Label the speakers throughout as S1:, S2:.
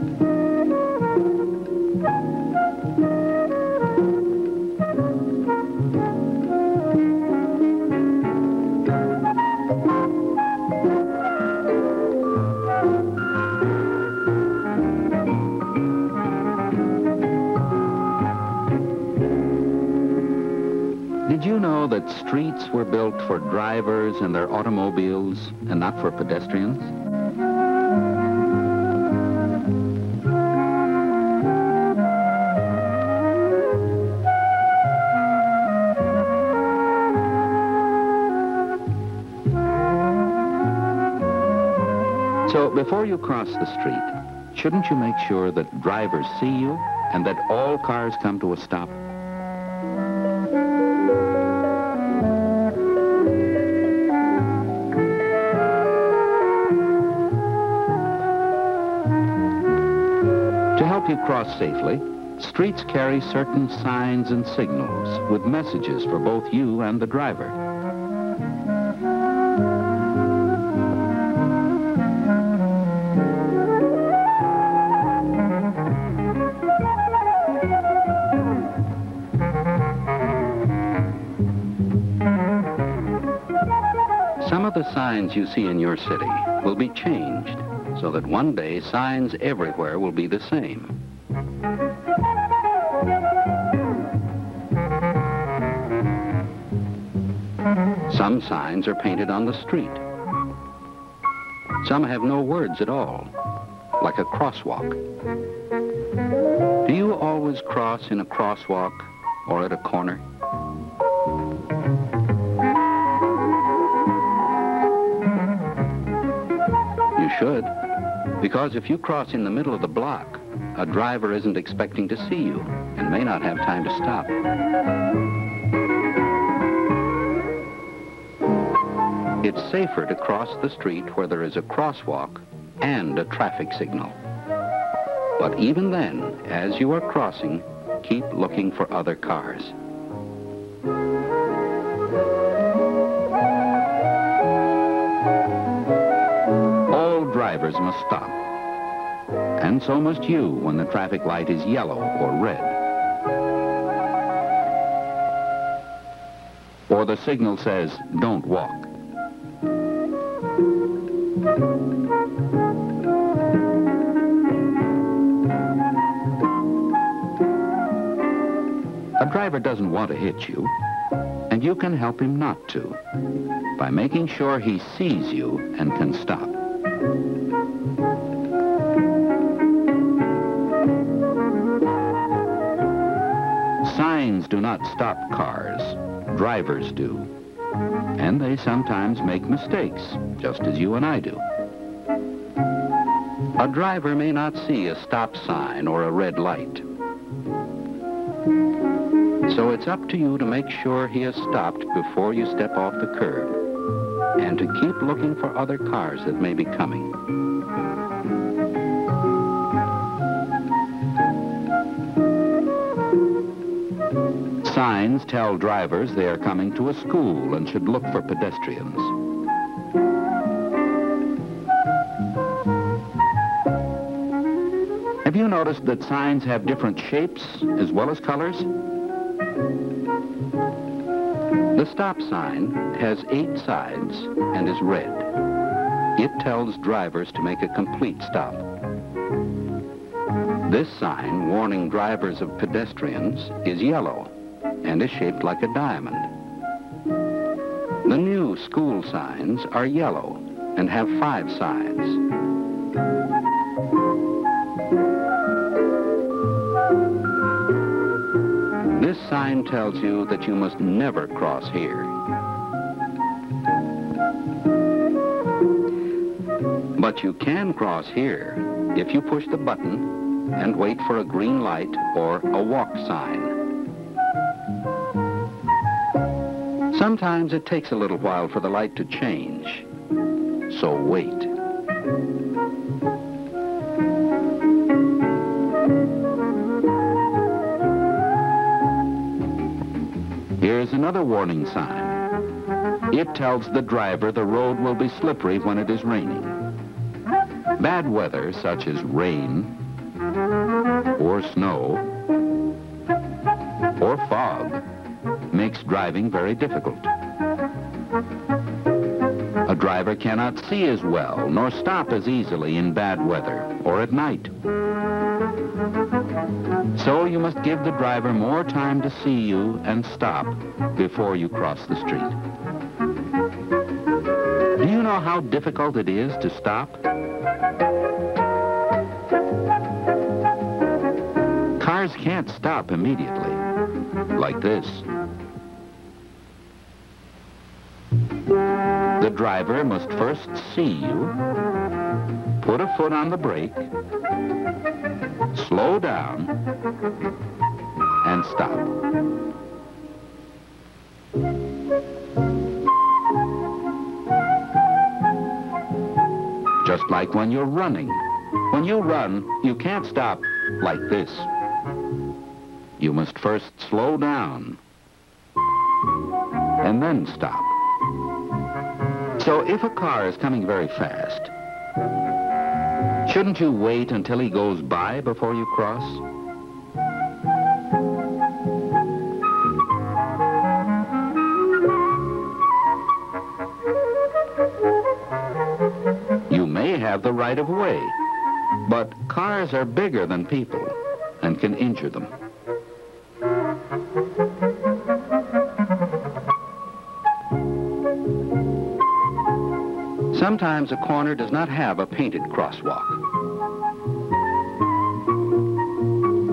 S1: Did you know that streets were built for drivers and their automobiles and not for pedestrians? So before you cross the street, shouldn't you make sure that drivers see you and that all cars come to a stop? To help you cross safely, streets carry certain signs and signals with messages for both you and the driver. Signs you see in your city will be changed so that one day signs everywhere will be the same. Some signs are painted on the street. Some have no words at all, like a crosswalk. Do you always cross in a crosswalk or at a corner? Should, because if you cross in the middle of the block, a driver isn't expecting to see you and may not have time to stop. It's safer to cross the street where there is a crosswalk and a traffic signal. But even then, as you are crossing, keep looking for other cars. Drivers must stop. And so must you when the traffic light is yellow or red. Or the signal says, don't walk. A driver doesn't want to hit you, and you can help him not to by making sure he sees you and can stop. Do not stop cars. Drivers do. And they sometimes make mistakes, just as you and I do. A driver may not see a stop sign or a red light. So it's up to you to make sure he has stopped before you step off the curb and to keep looking for other cars that may be coming. Signs tell drivers they are coming to a school and should look for pedestrians. Have you noticed that signs have different shapes as well as colors? The stop sign has eight sides and is red. It tells drivers to make a complete stop. This sign, warning drivers of pedestrians, is yellow and is shaped like a diamond. The new school signs are yellow and have five sides. This sign tells you that you must never cross here. But you can cross here if you push the button and wait for a green light or a walk sign. Sometimes it takes a little while for the light to change, so wait. Here's another warning sign. It tells the driver the road will be slippery when it is raining. Bad weather, such as rain, or snow or fog makes driving very difficult. A driver cannot see as well nor stop as easily in bad weather or at night. So you must give the driver more time to see you and stop before you cross the street. Do you know how difficult it is to stop? Cars can't stop immediately, like this. The driver must first see you, put a foot on the brake, slow down, and stop. Just like when you're running. When you run, you can't stop like this. You must first slow down and then stop. So if a car is coming very fast, shouldn't you wait until he goes by before you cross? You may have the right of way, but cars are bigger than people and can injure them. Sometimes a corner does not have a painted crosswalk.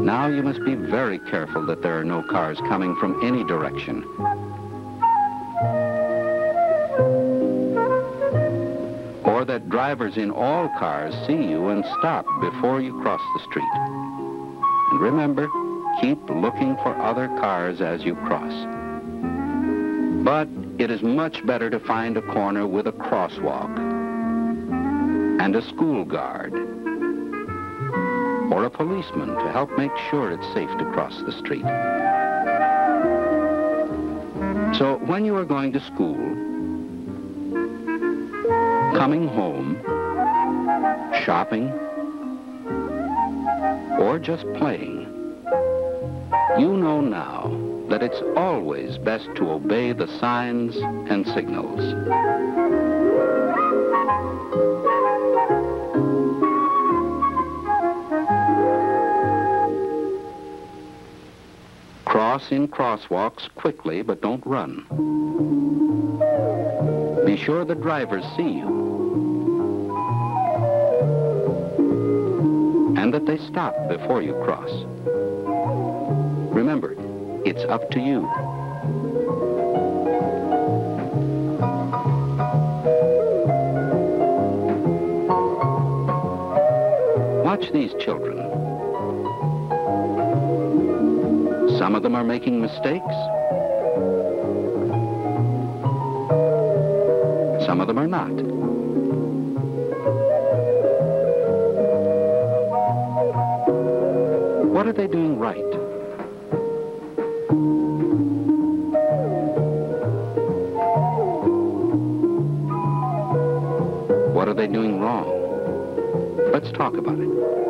S1: Now you must be very careful that there are no cars coming from any direction. Or that drivers in all cars see you and stop before you cross the street. And remember, keep looking for other cars as you cross. But it is much better to find a corner with a crosswalk and a school guard or a policeman to help make sure it's safe to cross the street. So when you are going to school, coming home, shopping, or just playing, you know now that it's always best to obey the signs and signals. Cross in crosswalks quickly, but don't run. Be sure the drivers see you. And that they stop before you cross. Remember, it's up to you. Watch these children. Some of them are making mistakes. Some of them are not. What are they doing right? What are they doing wrong? Let's talk about it.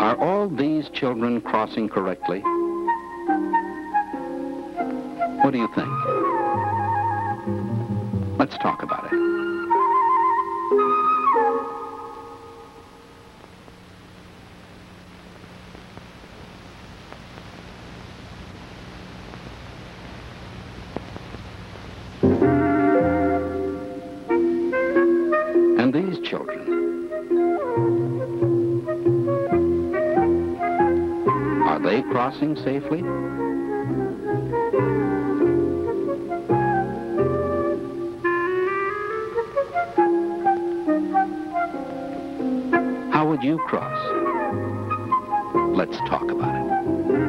S1: Are all these children crossing correctly? What do you think? Let's talk about it. And these children. They crossing safely? How would you cross? Let's talk about it.